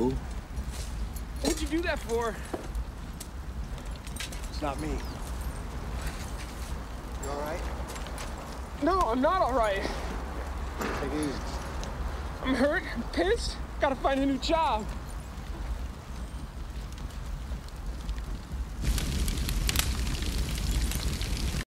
cool? What'd you do that for? It's not me. You all right? No, I'm not all right. Take it easy. I'm hurt, I'm pissed, gotta find a new job.